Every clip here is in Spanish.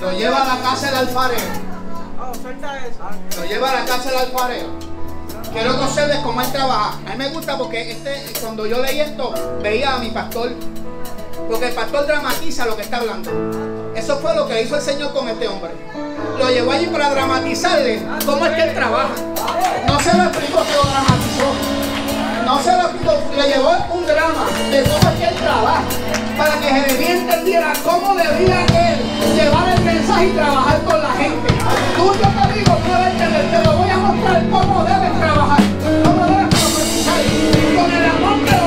Lo lleva a la casa del alfarero. Lo lleva a la casa del alfarero. Quiero que observes cómo él trabaja. A mí me gusta porque este, cuando yo leí esto, veía a mi pastor. Porque el pastor dramatiza lo que está hablando. Eso fue lo que hizo el Señor con este hombre. Lo llevó allí para dramatizarle cómo es que él trabaja. No se lo explicó que lo dramatizó. No se lo explicó, le llevó un drama de cómo es que él trabaja. Para que Jeremías entendiera cómo debía él llevar el mensaje y trabajar con la gente. Tú yo te digo, no debes entender, te lo voy a mostrar cómo debes trabajar, cómo debes profetizar, con el amor que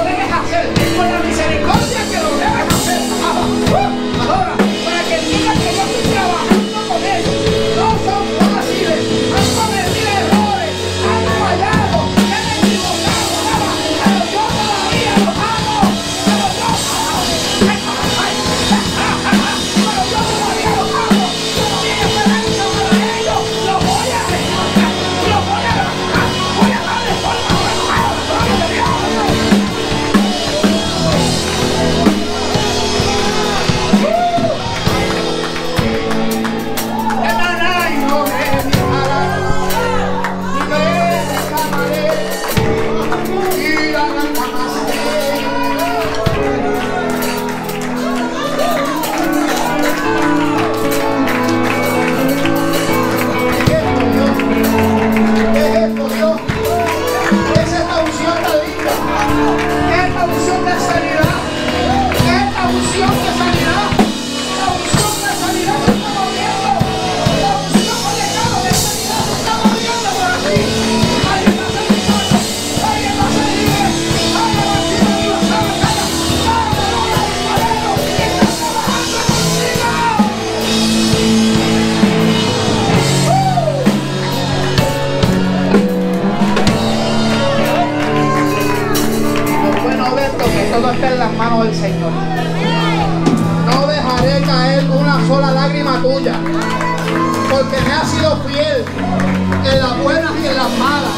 en las buenas y en las malas.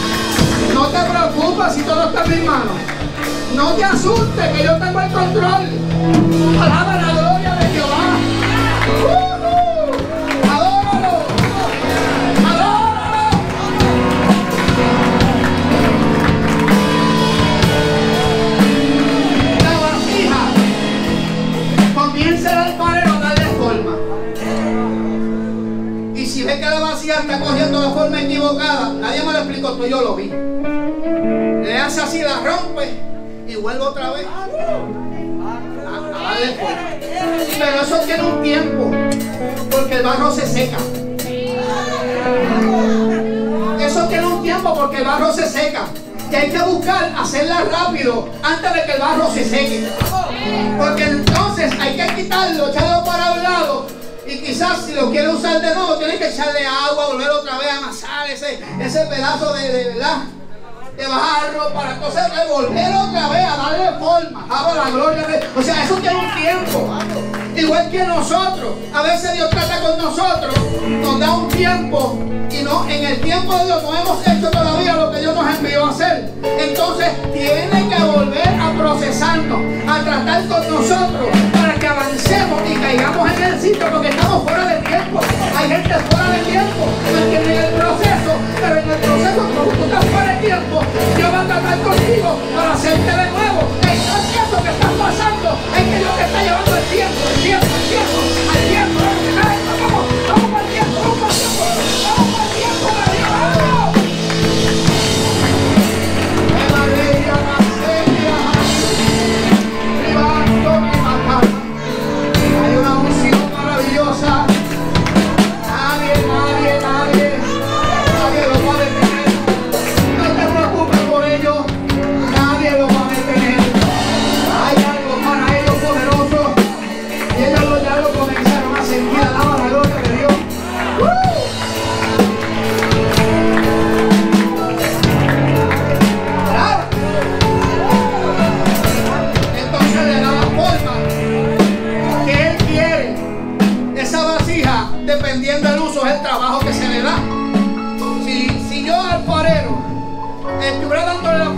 No te preocupes si todo está en mis manos. No te asustes que yo tengo el control. Alaba yo lo vi. Le hace así, la rompe y vuelve otra vez forma. Pero eso tiene un tiempo, porque el barro se seca. Eso tiene un tiempo porque el barro se seca. Y hay que buscar hacerla rápido antes de que el barro se seque. Porque entonces hay que quitarlo, echarlo quizás si lo quiere usar de nuevo, tiene que echarle agua, volver otra vez a amasar ese, ese pedazo de, de, ¿verdad? de barro para entonces volver otra vez a darle forma. Hago la gloria de O sea, eso tiene un tiempo. Igual que nosotros. A veces Dios trata con nosotros, nos da un tiempo y no en el tiempo de Dios no hemos hecho todavía lo que Dios nos envió a hacer. Entonces tiene que volver a procesarnos, a tratar con nosotros porque estamos fuera de tiempo. Hay gente fuera de tiempo, no entienden el proceso, pero en el proceso como tú estás fuera de tiempo, Dios va a tratar contigo para hacerte de nuevo.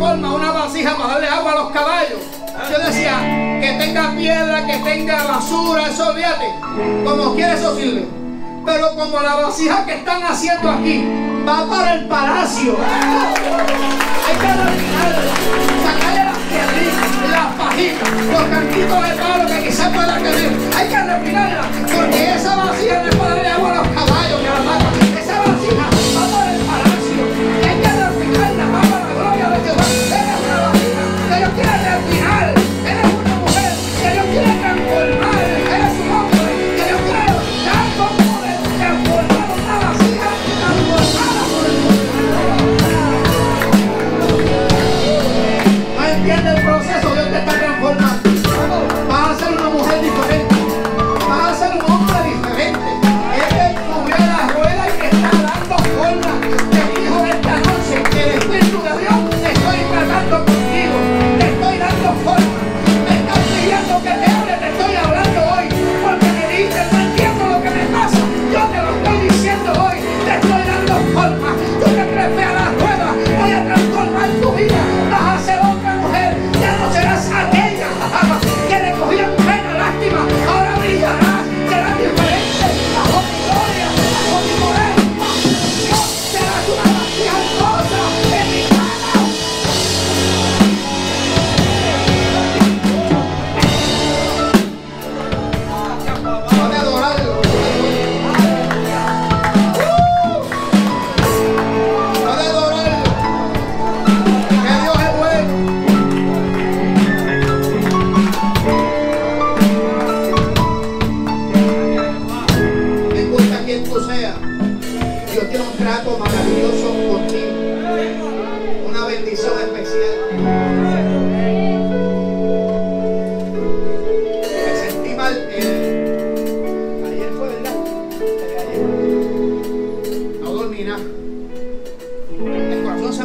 Forma una vasija para darle agua a los caballos, yo decía que tenga piedra, que tenga basura, eso olvídate. Como quiera eso sirve. Pero como la vasija que están haciendo aquí va para el palacio, hay que refinarla, sacarle las piedritas, las pajitas, los cantitos de palo que quizás pueda tener. Hay que refinarla, porque esa vasija no es para darle agua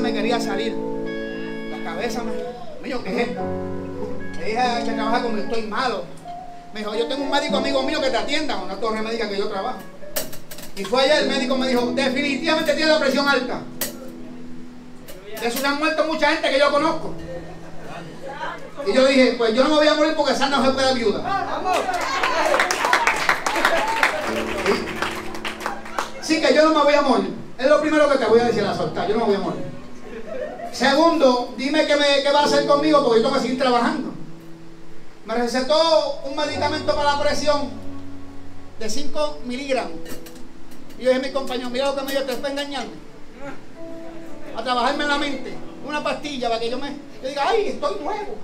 me quería salir. La cabeza me. Mío, ¿qué es esto? Le dije que trabaja conmigo, estoy malo. Me dijo, yo tengo un médico amigo mío que te atienda en una torre médica que yo trabajo. Y fue allá, el médico me dijo, definitivamente tiene la presión alta. De eso se han muerto mucha gente que yo conozco. Y yo dije, pues yo no me voy a morir porque esa no se puede viuda. Sí, que yo no me voy a morir. Es lo primero que te voy a decir la soltar, yo no me voy a morir. Segundo, dime qué, va a hacer conmigo porque yo tengo que seguir trabajando. Me recetó un medicamento para la presión de 5 miligramos. Y yo dije a mi compañero, mira lo que me dio, te fue engañarme. A trabajarme en la mente. Una pastilla para que yo me yo diga, ay, estoy nuevo.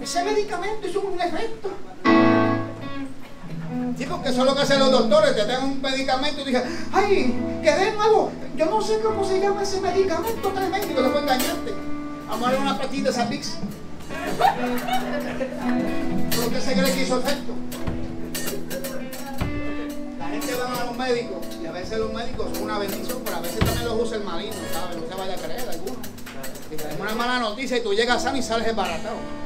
Ese medicamento hizo un efecto. Sí, porque eso es lo que hacen los doctores, te dan un medicamento y dije, ay, quedé nuevo. Yo no sé cómo se llama ese medicamento tremendo, que fue engañarte. Vamos a darle una pastilla de Zapix. ¿Por qué se cree que hizo efecto? La gente va a los médicos y a veces los médicos son una bendición, pero a veces también los usa el maligno, ¿sabes? No se vaya a creer alguno. Y tenemos una mala noticia y tú llegas sano y sales desbaratado.